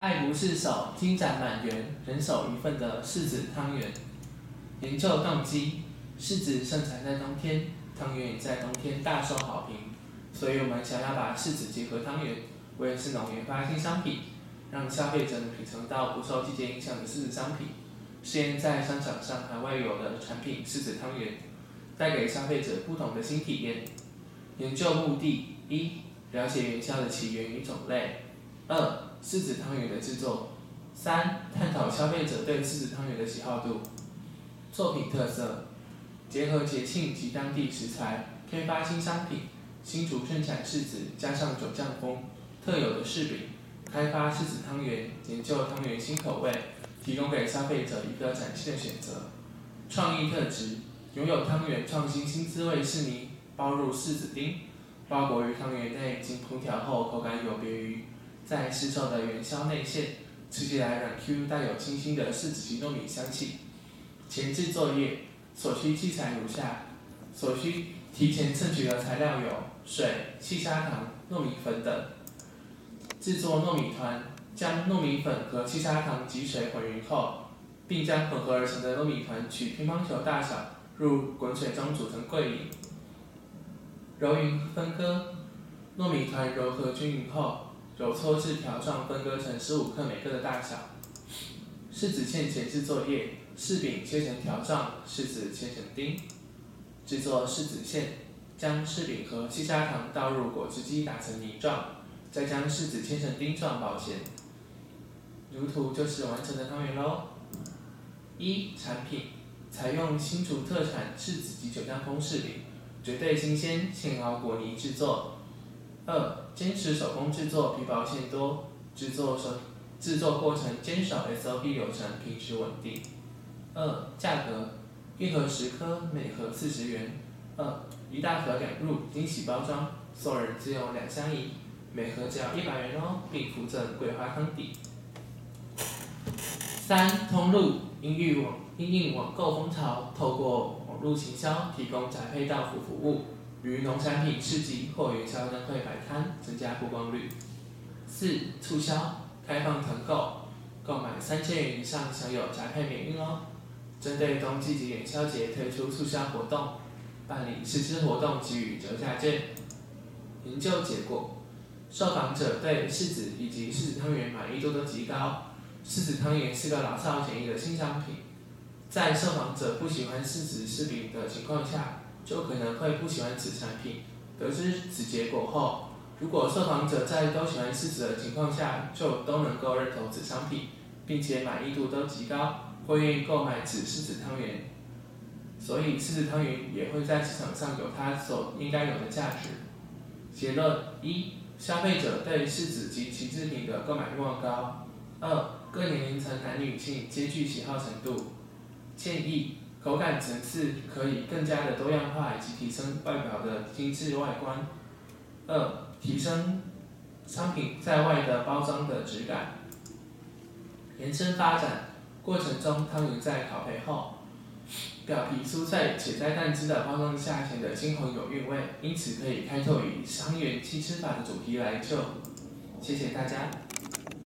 爱不释手，金盏满园，人手一份的柿子汤圆。研究动机：柿子盛产在冬天，汤圆也在冬天大受好评，所以我们想要把柿子结合汤圆，为市农研发新商品，让消费者能品尝到不受季节影响的柿子商品。试验在商场上还未有的产品柿子汤圆，带给消费者不同的新体验。研究目的：一、了解元宵的起源与种类；二、柿子汤圆的制作；三、探讨消费者对柿子汤圆的喜好度。作品特色：结合节庆及当地食材，开发新商品。新竹盛产柿子，加上酒酱风特有的柿饼，开发柿子汤圆，研究汤圆新口味，提供给消费者一个崭新的选择。创意特质：拥有汤圆创新新滋味柿泥包入柿子丁，包裹于汤圆内，经烹调后口感有别于在市售的元宵内馅，吃起来软 Q，带有清新的柿子及糯米香气。前置作业所需器材如下：所需提前萃取的材料有水、细砂糖、糯米粉等。制作糯米团：将糯米粉和细砂糖及水混匀后，并将混合而成的糯米团取乒乓球大小入滚水中煮成桂林。揉匀分割，糯米团揉合均匀后，揉搓至条状分割成十五克每克的大小。柿子馅前置作业：柿饼切成条状，柿子切成丁。制作柿子馅：将柿饼和细砂糖倒入果汁机打成泥状，再将柿子切成丁状保鲜。如图就是完成的汤圆喽。一、产品：采用新竹特产柿子及九江风柿饼，绝对新鲜，现熬果泥制作。二、坚持手工制作，皮薄馅多，制作手制作过程坚守 SOP 流程，品质稳定。二、价格：一盒十颗，每盒四十元。二、一大盒两入，惊喜包装，送人自用两相宜，每盒只要一百元哦，并附赠桂花汤底。三、通路：因应网因应网购风潮，透过网络行销，提供宅配到府服务，于农产品市集或元宵灯会摆摊，增加曝光率。四、促销。开放团购，购买三千元以上享有宅配免运哦。针对冬季及元宵节推出促销活动，办理试吃活动给予折价券。研究结果，受访者对柿子以及柿子汤圆满意度都极高。柿子汤圆是个老少咸宜的新商品，在受访者不喜欢柿子柿饼的情况下，就可能会不喜欢此产品。得知此结果后，如果受访者在都喜欢柿子的情况下，就都能够认同此商品，并且满意度都极高，会愿意购买此柿子汤圆。所以柿子汤圆也会在市场上有它所应该有的价值。结论：一、消费者对柿子及其制品的购买欲望高；二、各年龄层男女性皆具喜好程度。建议口感层次可以更加的多样化，以及提升外表的精致外观。二、提升商品在外的包装的质感。延伸发展过程中，汤圆在烤焙后，表皮酥脆且在蛋汁的包装下显得金黄有韵味，因此可以开拓以“汤圆七吃法”的主题来就。谢谢大家。